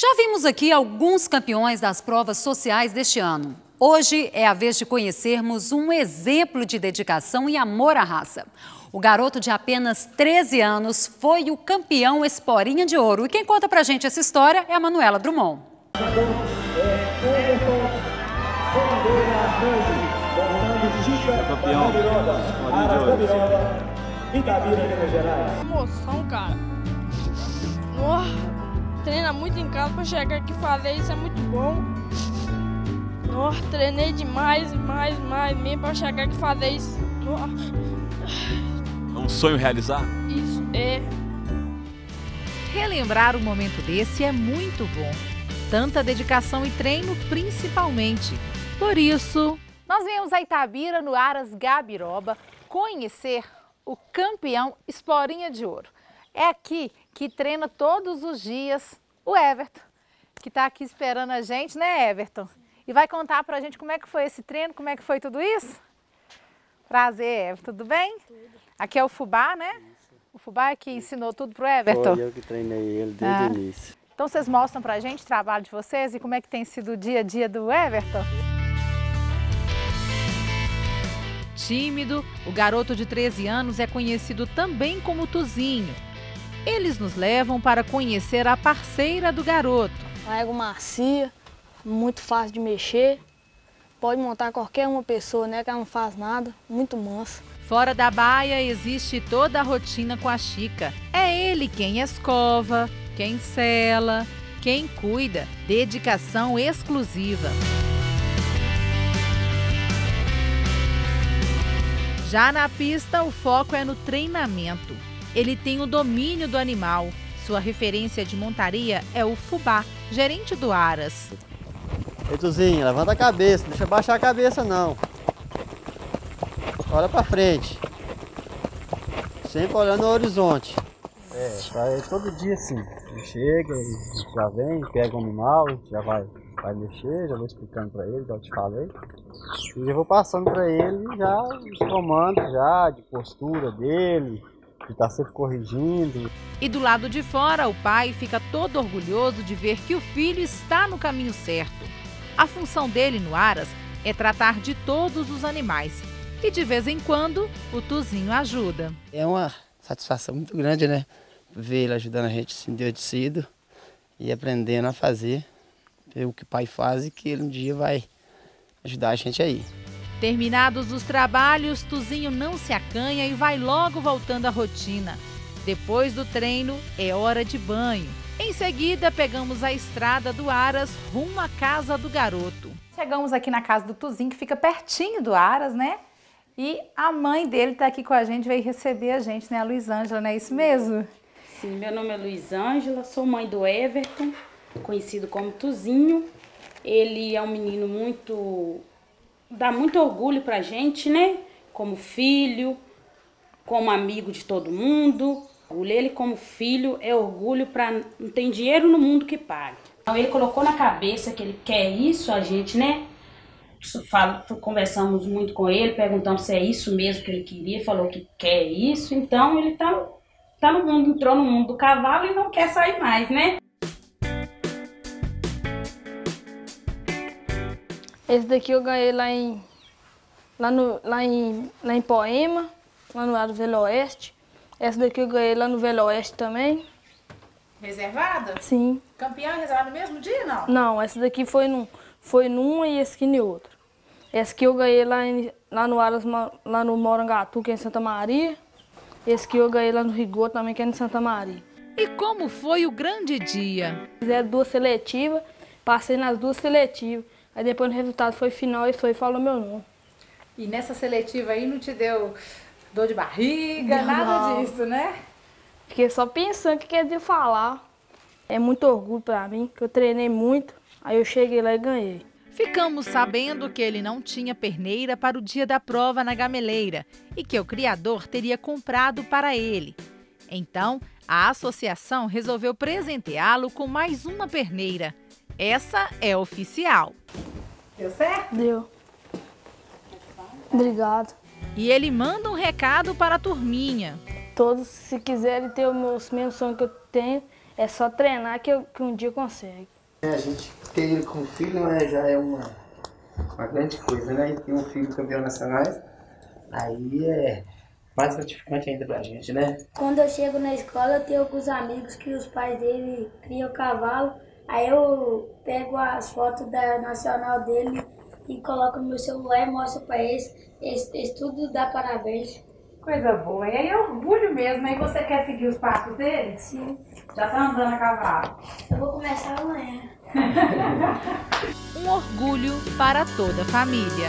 Já vimos aqui alguns campeões das provas sociais deste ano. Hoje é a vez de conhecermos um exemplo de dedicação e amor à raça. O garoto de apenas 13 anos foi o campeão Esporinha de Ouro. E quem conta pra gente essa história é a Manuela Drummond. Campeão, Esporinha de Ouro. Emoção, cara. Nossa treina muito em casa para chegar aqui e fazer isso é muito bom. Nossa, treinei demais, mais, mais mesmo para chegar aqui e fazer isso. Nossa. É um sonho realizar? Isso, é. Relembrar um momento desse é muito bom. Tanta dedicação e treino, principalmente. Por isso, nós viemos a Itabira, no Aras Gabiroba, conhecer o campeão Esporinha de Ouro. É aqui que treina todos os dias o Everton, que está aqui esperando a gente, né, Everton? E vai contar para a gente como é que foi esse treino, como é que foi tudo isso? Prazer, Everton, tudo bem? Tudo. Aqui é o Fubá, né? Isso. O Fubá é que ensinou tudo pro Everton? Foi eu que treinei ele desde ah. o início. Então vocês mostram para a gente o trabalho de vocês e como é que tem sido o dia a dia do Everton? Tímido, o garoto de 13 anos é conhecido também como Tuzinho eles nos levam para conhecer a parceira do garoto. Égua macia, muito fácil de mexer, pode montar qualquer uma pessoa, né, que ela não faz nada, muito mansa. Fora da baia existe toda a rotina com a Chica. É ele quem escova, quem sela, quem cuida. Dedicação exclusiva. Já na pista, o foco é no treinamento. Ele tem o domínio do animal. Sua referência de montaria é o fubá, gerente do Aras. Eituzinho, levanta a cabeça, deixa baixar a cabeça não. Olha para frente. Sempre olhando no horizonte. É, tá todo dia assim. Ele chega, ele já vem, pega o animal, já vai, vai mexer, já vou explicando para ele, eu te falei. E eu vou passando para ele já os comandos já de postura dele, que está sempre corrigindo. E do lado de fora, o pai fica todo orgulhoso de ver que o filho está no caminho certo. A função dele no Aras é tratar de todos os animais. E de vez em quando, o Tuzinho ajuda. É uma satisfação muito grande, né? Ver ele ajudando a gente se endeudecido e aprendendo a fazer o que o pai faz e que ele um dia vai ajudar a gente aí. Terminados os trabalhos, Tuzinho não se acanha e vai logo voltando à rotina. Depois do treino, é hora de banho. Em seguida, pegamos a estrada do Aras rumo à casa do garoto. Chegamos aqui na casa do Tuzinho, que fica pertinho do Aras, né? E a mãe dele está aqui com a gente, veio receber a gente, né? A Luiz Ângela, não é isso mesmo? Sim, meu nome é Luiz Ângela, sou mãe do Everton, conhecido como Tuzinho. Ele é um menino muito dá muito orgulho pra gente, né? Como filho, como amigo de todo mundo. Ele como filho é orgulho para não tem dinheiro no mundo que pague. Então ele colocou na cabeça que ele quer isso, a gente, né? Falo, conversamos muito com ele, perguntamos se é isso mesmo que ele queria, falou que quer isso, então ele tá, tá no mundo, entrou no mundo do cavalo e não quer sair mais, né? Esse daqui eu ganhei lá em, lá no, lá em, lá em Poema, lá no lado do Velho Oeste. Essa daqui eu ganhei lá no Velho Oeste também. Reservada? Sim. Campeão reservado no mesmo dia, não? Não, essa daqui foi, num, foi numa e essa aqui em outra. Essa aqui eu ganhei lá, em, lá no Aras, lá no Morangatu, que é em Santa Maria. Esse aqui eu ganhei lá no Rigor também, que é em Santa Maria. E como foi o grande dia? Fizeram duas seletivas, passei nas duas seletivas. Aí depois no resultado foi final e foi falou meu nome. E nessa seletiva aí não te deu dor de barriga, não, nada não. disso, né? Fiquei só pensando o que quer dizer falar. É muito orgulho para mim, que eu treinei muito, aí eu cheguei lá e ganhei. Ficamos sabendo que ele não tinha perneira para o dia da prova na gameleira e que o criador teria comprado para ele. Então, a associação resolveu presenteá-lo com mais uma perneira. Essa é oficial. Deu certo? Deu. Obrigado. E ele manda um recado para a turminha. Todos, se quiserem ter os mesmos sonhos que eu tenho, É só treinar que, eu, que um dia consegue. É, a gente ter ele como filho né, já é uma, uma grande coisa, né? E ter um filho campeão nacionais, aí é mais gratificante ainda pra gente, né? Quando eu chego na escola, eu tenho alguns amigos que os pais dele criam cavalo, aí eu pego as fotos da nacional dele e coloco no meu celular e mostro pra eles, eles, eles tudo dá parabéns. Coisa boa. E aí é orgulho mesmo. Aí você quer seguir os passos dele? Sim. Já tá andando a cavalo. Eu vou começar amanhã. um orgulho para toda a família.